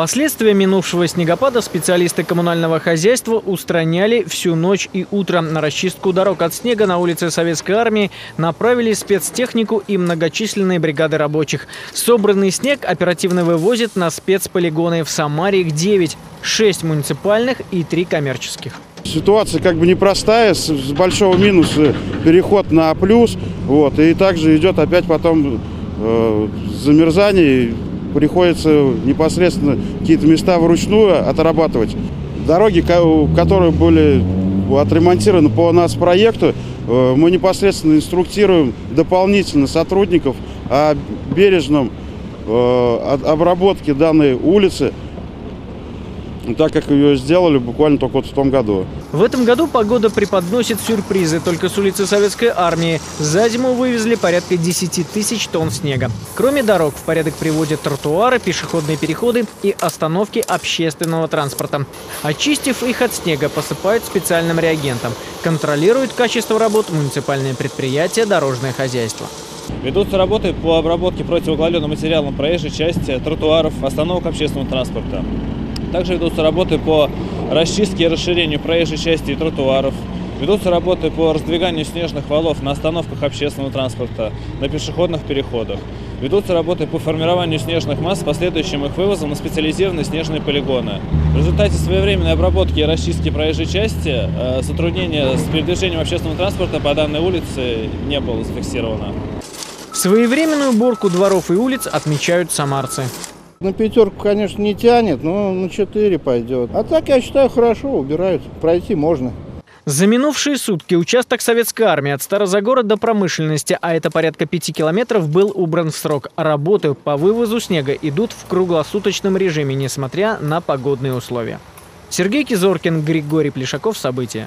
Последствия минувшего снегопада специалисты коммунального хозяйства устраняли всю ночь и утро. На расчистку дорог от снега на улице Советской Армии направили спецтехнику и многочисленные бригады рабочих. Собранный снег оперативно вывозят на спецполигоны в Самаре их 9, 6 муниципальных и 3 коммерческих. Ситуация как бы непростая, с, с большого минуса переход на плюс, вот, и также идет опять потом э, замерзание, приходится непосредственно какие-то места вручную отрабатывать. Дороги, которые были отремонтированы по нас проекту, э, мы непосредственно инструктируем дополнительно сотрудников о бережном э, обработке данной улицы, так как ее сделали буквально только вот в том году. В этом году погода преподносит сюрпризы. Только с улицы Советской Армии за зиму вывезли порядка 10 тысяч тонн снега. Кроме дорог, в порядок приводят тротуары, пешеходные переходы и остановки общественного транспорта. Очистив их от снега, посыпают специальным реагентом. Контролируют качество работ муниципальные предприятия, дорожное хозяйство. Ведутся работы по обработке противоуголенным материалом проезжей части, тротуаров, остановок общественного транспорта. Также ведутся работы по расчистке и расширению проезжей части и тротуаров. Ведутся работы по раздвиганию снежных валов на остановках общественного транспорта, на пешеходных переходах. Ведутся работы по формированию снежных масс, последующим их вывозом на специализированные снежные полигоны. В результате своевременной обработки и расчистки проезжей части э, сотруднения с передвижением общественного транспорта по данной улице не было зафиксировано. Своевременную уборку дворов и улиц отмечают самарцы. На пятерку, конечно, не тянет, но на четыре пойдет. А так, я считаю, хорошо убирают. Пройти можно. За минувшие сутки участок Советской Армии от Старозагора до промышленности, а это порядка пяти километров, был убран в срок. Работы по вывозу снега идут в круглосуточном режиме, несмотря на погодные условия. Сергей Кизоркин, Григорий Плешаков. События.